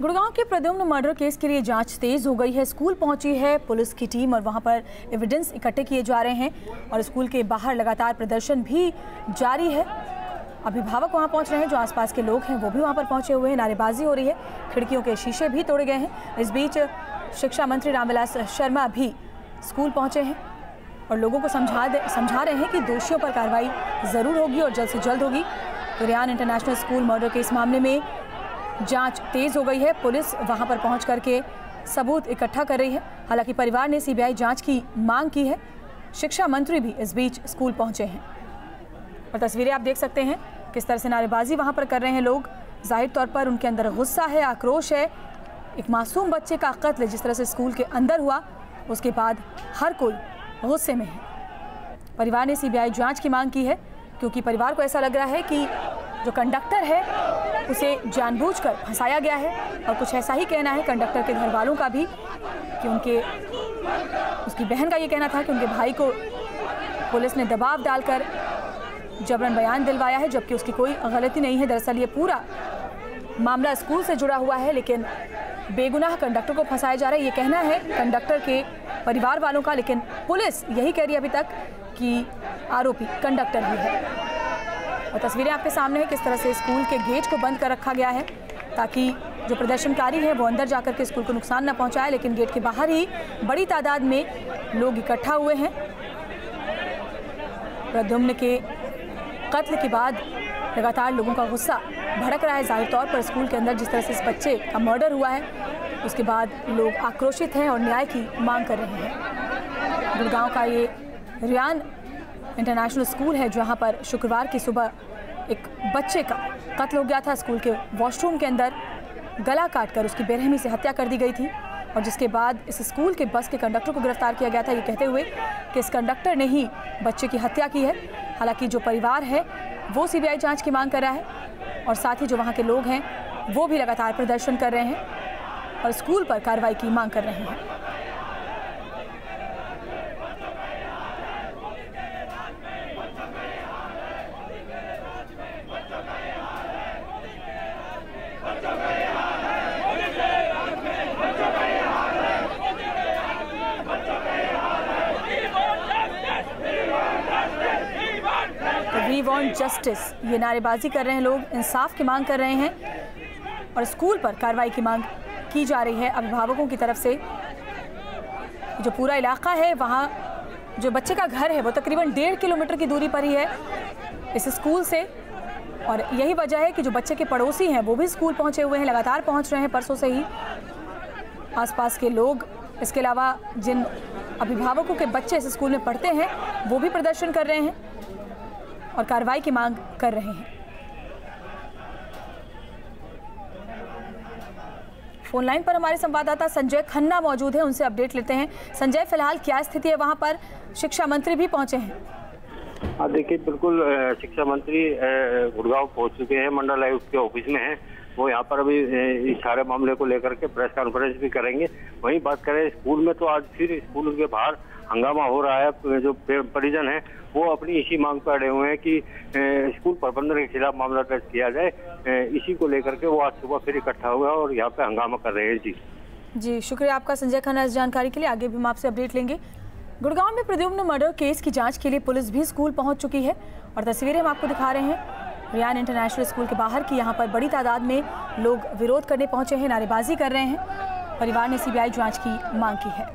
गुड़गांव के Pradyumna murder case के लिए जाँच तेज हो गई है। स्कूल पहुँची है पुलिस की टीम और वहाँ पर एविडेंस इकट्ठे किए जा रहे हैं और स्कूल के बाहर लगातार प्रदर्शन भी जारी है। अभिभावक वहाँ पहुँच रहे हैं, जो आसपास के लोग हैं, वो भी वहाँ पर पहुँचे हुए हैं। नारेबाजी हो रही है। खिड़कियों के शीशे भी तोड़े गए हैं। इस बीच शिक्षा मंत्री रामविलास शर्मा भी स्कूल पहुँचे हैं और लोगों को समझा समझा रहे हैं कि दोषियों पर कार्रवाई ज़रूर होगी और जल्द से जल्द होगी। Ryan international school murder case मामले में जाँच तेज हो गई है। पुलिस वहाँ पर पहुँच करके सबूत इकट्ठा कर रही है। हालाँकि परिवार ने सीबीआई जाँच की मांग की है। शिक्षा मंत्री भी इस बीच स्कूल पहुँचे हैं। और तस्वीरें आप देख सकते हैं, किस तरह से नारेबाजी वहाँ पर कर रहे हैं लोग। ज़ाहिर तौर पर उनके अंदर गुस्सा है, आक्रोश है। एक मासूम बच्चे का कत्ल जिस तरह से स्कूल के अंदर हुआ, उसके बाद हर कोई गुस्से में है। परिवार ने सीबीआई जाँच की मांग की है, क्योंकि परिवार को ऐसा लग रहा है कि जो कंडक्टर है, उसे जानबूझकर फंसाया गया है और कुछ ऐसा ही कहना है कंडक्टर के घर वालों का भी कि उनके, उसकी बहन का ये कहना था कि उनके भाई को पुलिस ने दबाव डालकर जबरन बयान दिलवाया है, जबकि उसकी कोई गलती नहीं है। दरअसल ये पूरा मामला स्कूल से जुड़ा हुआ है, लेकिन बेगुनाह कंडक्टर को फंसाया जा रहा है। ये कहना है कंडक्टर के परिवार वालों का, लेकिन पुलिस यही कह रही है अभी तक कि आरोपी कंडक्टर ही है। और तस्वीरें आपके सामने हैं, किस तरह से स्कूल के गेट को बंद कर रखा गया है, ताकि जो प्रदर्शनकारी है वो अंदर जाकर के स्कूल को नुकसान न पहुँचाए, लेकिन गेट के बाहर ही बड़ी तादाद में लोग इकट्ठा हुए हैं। प्रद्युम्न के कत्ल के बाद लगातार लोगों का गुस्सा भड़क रहा है। ज़ाहिर तौर पर स्कूल के अंदर जिस तरह से इस बच्चे का मर्डर हुआ है, उसके बाद लोग आक्रोशित हैं और न्याय की मांग कर रहे हैं। गुड़गांव का ये रियान इंटरनेशनल स्कूल है जहाँ पर शुक्रवार की सुबह एक बच्चे का कत्ल हो गया था। स्कूल के वॉशरूम के अंदर गला काटकर उसकी बेरहमी से हत्या कर दी गई थी और जिसके बाद इस स्कूल के बस के कंडक्टर को गिरफ़्तार किया गया था। ये कहते हुए कि इस कंडक्टर ने ही बच्चे की हत्या की है। हालाँकि जो परिवार है, वो सीबीआई जाँच की मांग कर रहा है और साथ ही जो वहाँ के लोग हैं, वो भी लगातार प्रदर्शन कर रहे हैं और स्कूल पर कार्रवाई की मांग कर रहे हैं। Want justice. ये नारेबाजी कर रहे हैं लोग, इंसाफ की मांग कर रहे हैं और स्कूल पर कार्रवाई की मांग की जा रही है अभिभावकों की तरफ़ से। जो पूरा इलाका है, वहाँ जो बच्चे का घर है, वो तकरीबन डेढ़ किलोमीटर की दूरी पर ही है इस स्कूल से। और यही वजह है कि जो बच्चे के पड़ोसी हैं, वो भी स्कूल पहुँचे हुए हैं, लगातार पहुँच रहे हैं परसों से ही। आसपास के लोग, इसके अलावा जिन अभिभावकों के बच्चे इस स्कूल में पढ़ते हैं, वो भी प्रदर्शन कर रहे हैं। और कार्रवाई की मांग कर रहे हैं। फ़ोन लाइन पर हमारे संवाददाता संजय खन्ना मौजूद है, उनसे अपडेट लेते हैं। संजय, फ़िलहाल क्या स्थिति है? वहाँ पर शिक्षा मंत्री भी पहुँचे हैं। हाँ देखिए, बिल्कुल शिक्षा मंत्री गुड़गांव पहुँच चुके हैं। मंडल आयुक्त के ऑफ़िस में हैं। वो यहाँ पर अभी इस सारे मामले को लेकर के प्रेस कॉन्फ्रेंस भी करेंगे। वहीं बात करें, स्कूल में तो आज फिर स्कूल के बाहर हंगामा हो रहा है जो परिजन है, वो अपनी इसी मांग पर अड़े हुए हैं कि स्कूल प्रबंधन के खिलाफ मामला दर्ज किया जाए। इसी को लेकर के वो आज सुबह फिर इकट्ठा हुआ और यहाँ पे हंगामा कर रहे हैं जी। जी, शुक्रिया आपका संजय खन्ना इस जानकारी के लिए। आगे भी हम आपसे अपडेट लेंगे। गुड़गांव में प्रद्युम्न मर्डर केस की जाँच के लिए पुलिस भी स्कूल पहुँच चुकी है और तस्वीरें हम आपको दिखा रहे हैं। रियान इंटरनेशनल स्कूल के बाहर की यहाँ पर बड़ी तादाद में लोग विरोध करने पहुँचे हैं, नारेबाजी कर रहे हैं। परिवार ने सीबीआई जाँच की मांग की है।